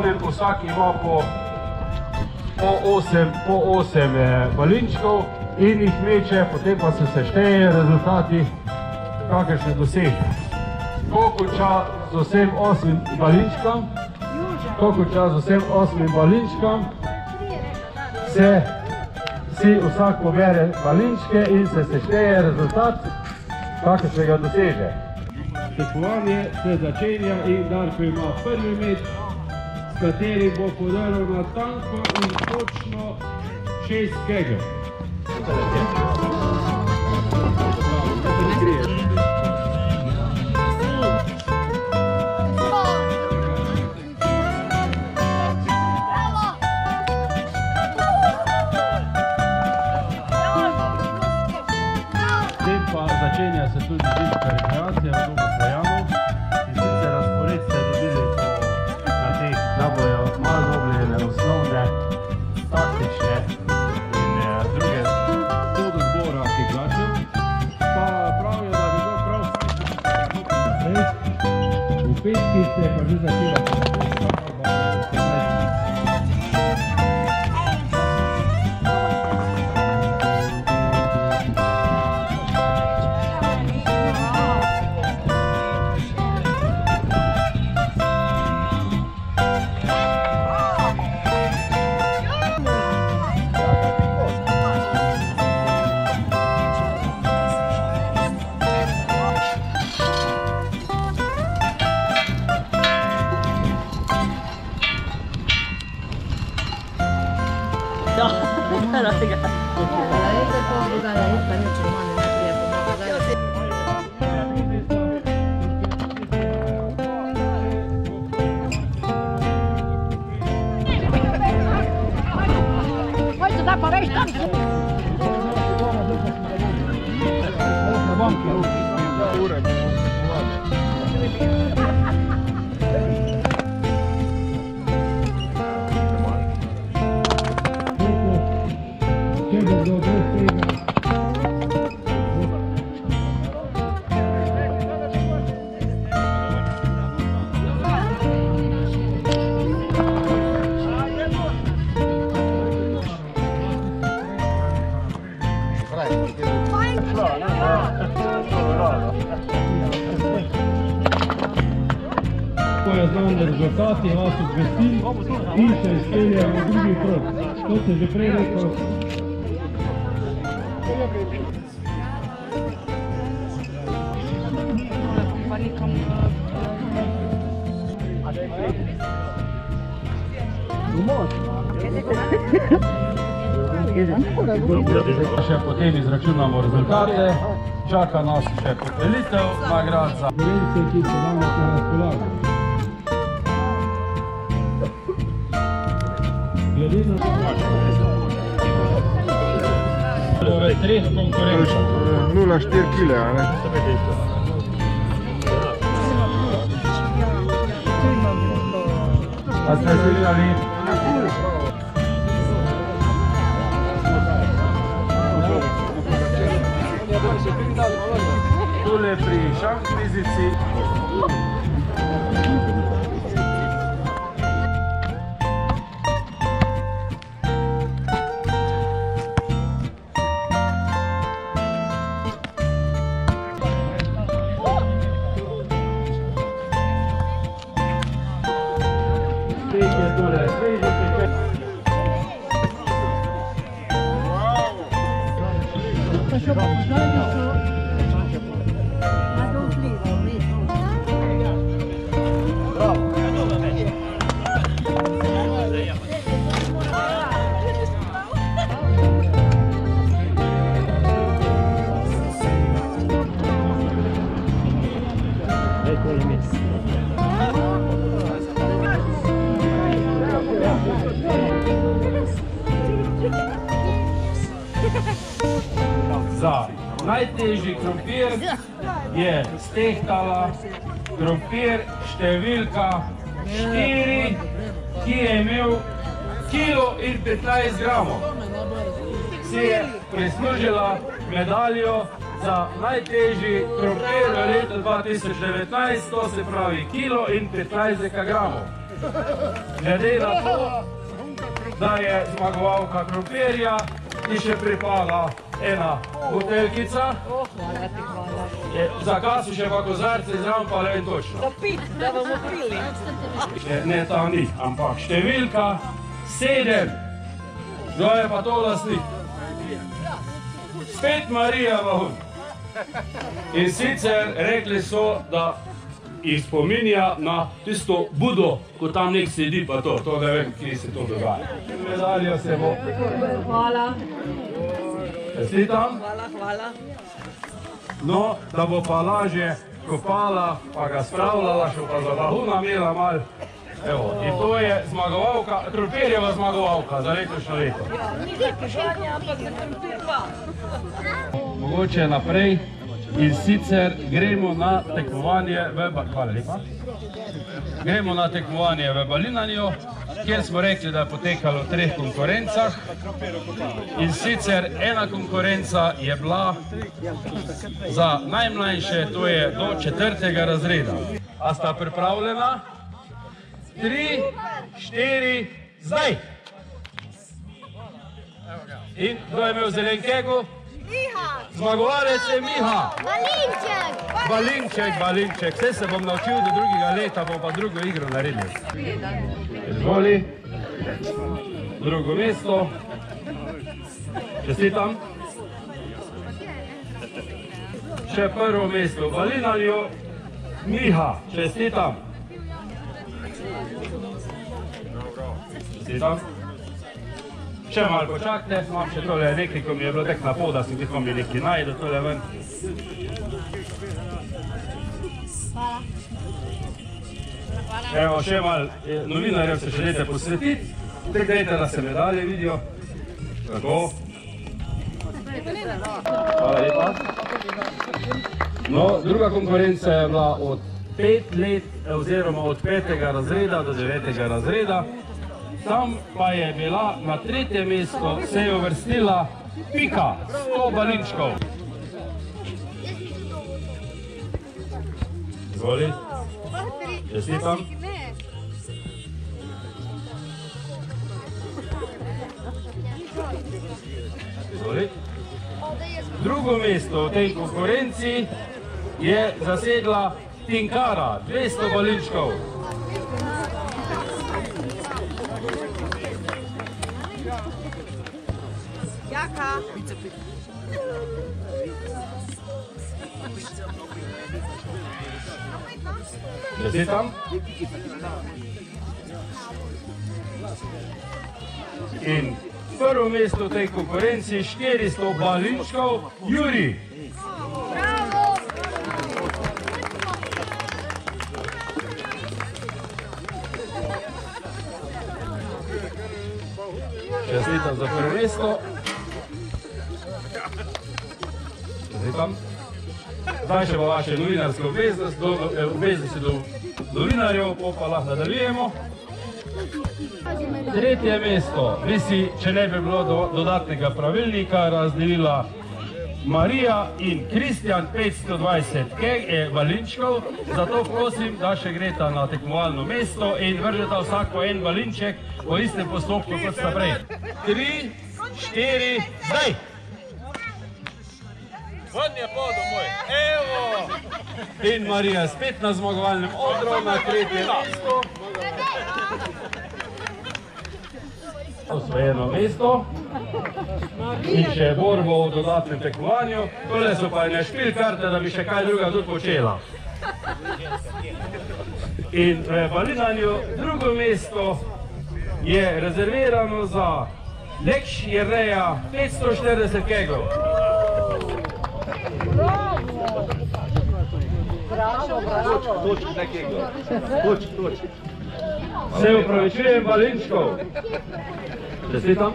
glavnem vsak ima po, po osem, po osem eh, balinčkov in jih meče, potem pa se sešteje rezultati, kakršne doseže. Ko konča z vsem osmim balinčkom, ko konča z vsem osmim balinčkom, se si vsak pobere balinčke in se sešteje rezultat, kakršnega doseže. Tekmovanje se začenja in Darko ima prvi met, s katerim bo podaril na tanko in točno šest kegel. Ko je znan rezultati, vas obvestim in se izpeljem v drugi krog. To sem že prej rekel. Še potem izračunamo rezultate, čaka nas še podelitev nagrad za Gorence, ki so danes na razpolago. Glede na Torej, treh konkurenčnih. 0,4 kg, a ne? A ste Za najtežji krompir je stehtala krompir številka 4, ki je imel kilo in 15 gramov. Si je prislužila medaljo za najtežji krompir v letu 2019, to se pravi kilo in 15 gramov. Glede na to, da je zmagovalka krompirja, ti še pripada ena buteljkica. Je, za kasu še pa kozarce zraven pa le točno. Da pit, da bomo pili. Ne, ta ni, ampak številka sedem. Kdo je pa to lastnik? Spet Marija Vahun. In sicer rekli so, da jih spominja na tisto budo, ko tam nek sedi pa to, to ne vem, kje se to dogaja. Medaljo se bo. Hvala, Čestitam. hvala, hvala. No, da bo pa lažje kopala, pa ga spravljala, še pa za bahuna imela mal. Evo, in to je zmagovalka, Krompirjeva zmagovalka za letošnjo leto. Mogoče naprej in sicer gremo na tekmovanje v, Ba- hvala lepa. Gremo na tekmovanje v Balinanju, kjer smo rekli, da je potekalo v treh konkurencah. In sicer ena konkurenca je bila za najmlajše, to je do četrtega razreda. A sta pripravljena? Tri, štiri, zdaj! In kdo je imel zelen kegel? Zmagovalec je Miha! Malinček! Balinček, balinček, vse se bom naučil do drugega leta, bom pa drugo igro naredil. Izvoli, drugo mesto, čestitam. Še prvo mesto v Balinanju, Miha, čestitam. Čestitam. Še malo počakajte, imam še tole nekaj, ko mi je bilo tek na pol, da sem tiho mi nekaj najdu tole ven. Evo, še malo eh, novinarjev se želite posvetiti, tek dajte, da se medalje vidijo. Tako. Hvala lepa. No, druga konkurenca je bila od pet let, oziroma od petega razreda do devetega razreda. Tam pa je bila na tretje mesto, se je uvrstila Pika, 100 balinčkov. Izvoli. Čestitam. Izvoli. Drugo mesto v tej konkurenci je zasedla Tinkara, 200 balinčkov. Jaka? Čestitam. In prvo mesto v tej konkurenci 400 balinčkov, Juri. Prvo mesto. Čestitam. Zdaj še pa vaše novinarske obveznosti eh, do novinarjev, po pa lahko nadaljujemo. Tretje mesto, bi si, če ne bi bilo do, dodatnega pravilnika, razdelila Marija in Kristjan 520 keg, eh, valinčkov, zato prosim, da še greta na tekmovalno mesto in vržeta vsako en valinček po istem postopku kot sta prej. Tri, štiri, zdaj! Ven je podo moj, evo! In Marija spet na zmagovalnem odru na tretje mesto. Osvojeno mesto. In še borbo v dodatnem tekmovanju. Tole so pa ene špilkarte, da bi še kaj druga tudi počela. In v Balinanju drugo mesto je rezervirano za Lekš Jerneja 540 keglov. Se upravičujem, Balinčkov. Čestitam.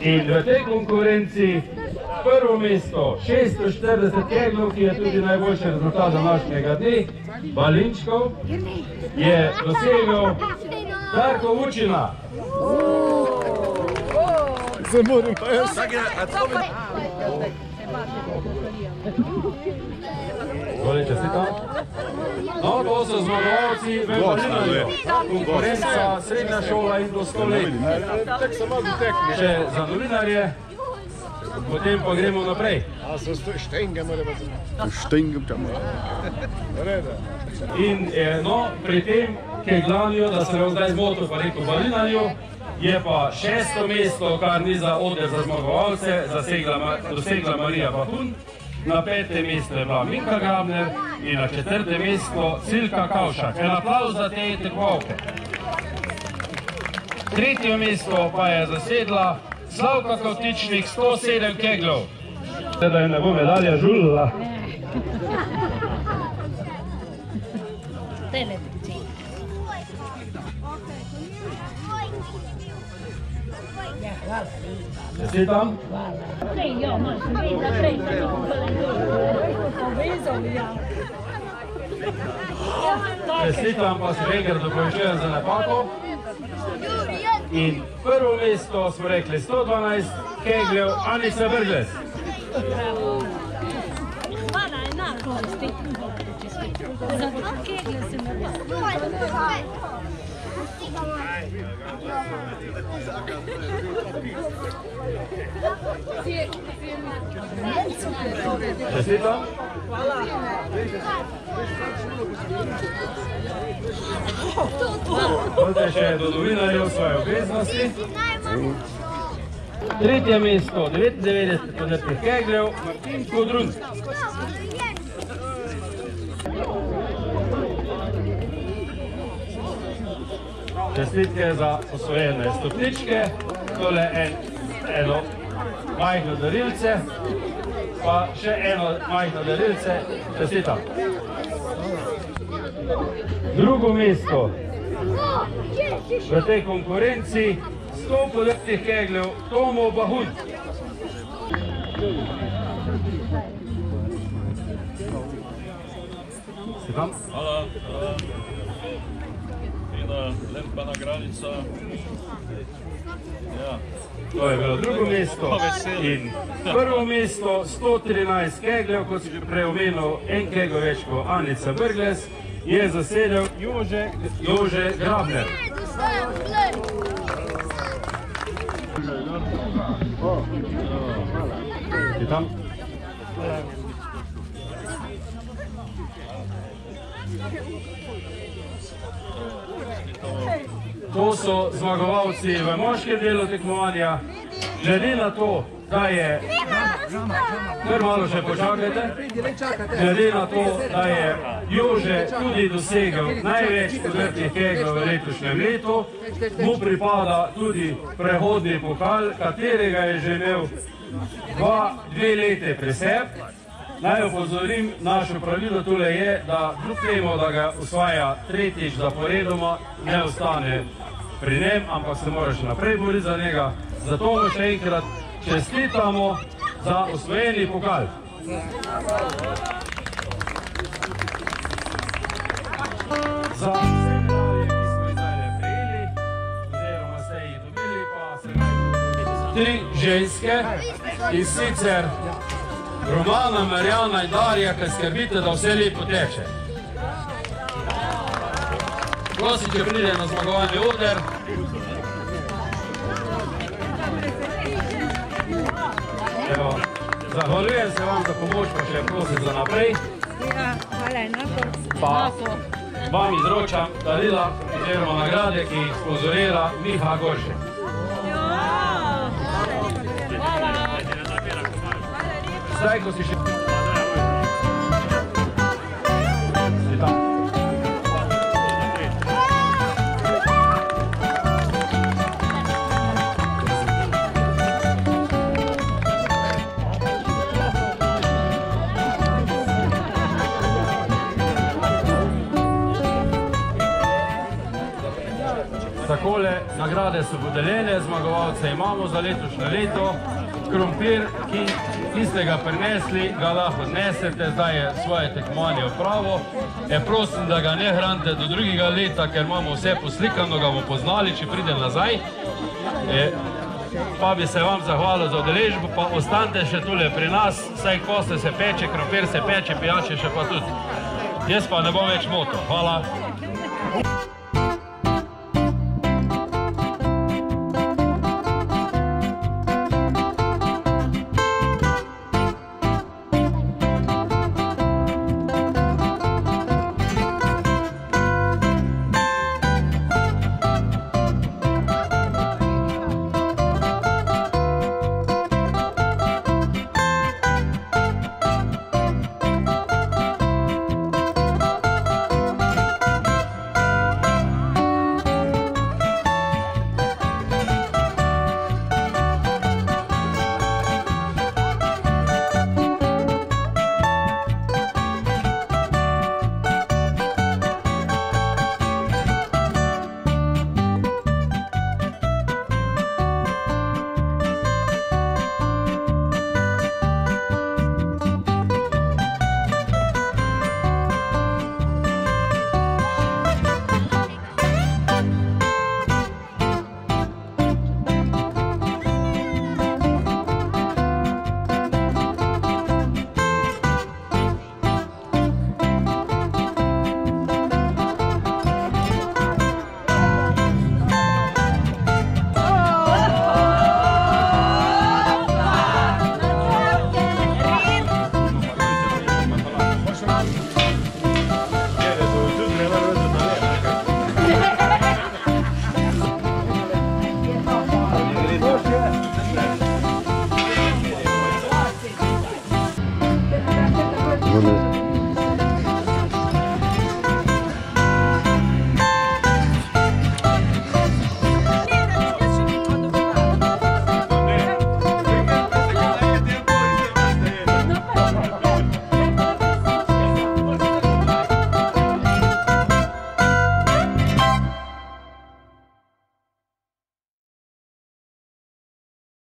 In v tej konkurenci prvo mesto 640 keglov, ki je tudi najboljši rezultat današnjega dne, Balinčkov, je dosegel Darko Vučina. Se moram pa jaz. Tako je, a to bi... Tole čestitam. No, to so zmagovalci v Valinarju. Konkurenca, srednja šola in do 100 let. Še za novinarje, potem pa gremo naprej. Štengem tam. In eh, no, pri tem kegljanju, da se bom zdaj zmotil, pa rekel Valinarju, je pa šesto mesto, kar ni za oder za zmagovalce, zasegla, dosegla Marija Bahun. Na petem mestu je bila Minka Grabner in na četrtem mestu Silka Kavšak. En aplauz za te tekmovalke. Tretje mesto pa je zasedla Slavka Kovtičnik 107 keglov. Da je ne bo medalja žulila. Čestitam. Čestitam pa se enkrat dokončujem za napako. In prvo mesto smo rekli 112 kegljev Anica Brglez. Čestitam. Boste še do novinarjev svoje obveznosti. Tretje mesto, 99 podrtih kegljev, Martin Kodrun. Čestitke za osvojene stopničke, tole en, eno majhno darilce, pa še eno majhno darilce, čestitam. Drugo mesto v tej konkurenci 100 podrtih kegljev Tomo Bahun. Si tam? Hvala. hvala. Fina, lepa nagranica. Ja, To je bilo drugo mesto in prvo mesto 113 kegljev, kot si že prej omenil, en kegel več kot Anica Brgles, je zasedel Jože, Jože Grabner. Si tam? To so zmagovalci v moškem delu tekmovanja. Glede na to, da je, kar malo še počakajte, glede na to, da je Jože tudi dosegel največ podrtih keglov v letošnjem letu, mu pripada tudi prehodni pokal, katerega je že imel dva, dve lete pri sebi. Naj opozorim, naše pravilo tule je, da kljub temu, da ga usvaja tretjič zaporedoma, ne ostane pri njem, ampak se mora še naprej boriti za njega. Zato mu še enkrat čestitamo za osvojeni pokal. Za vse medalje, ki smo jih zdajle prejeli, oziroma ste jih dobili, pa se naj tri ženske in sicer Romana, Marjana in Darja, ki skrbite, da vse lepo teče. Prosim, če pride na zmagovalni oder. Evo, zahvaljujem se vam za pomoč, pa še prosim za naprej. Pa vam izročam darila oziroma nagrade, ki jih sponzorira Miha Gorše. Zdaj, ko si še... Takole nagrade so podeljene, zmagovalce imamo za letošnje leto. Krompir, ki, ki ste ga prinesli, ga lahko odnesete, zdaj je svoje tekmovanje opravo. E, prosim, da ga ne hranite do drugega leta, ker imamo vse poslikano, ga bomo poznali, če pride nazaj. E, pa bi se vam zahvalil za udeležbo, pa ostanite še tule pri nas, saj koste se peče, krompir se peče, pijače še pa tudi. Jaz pa ne bom več moto. Hvala.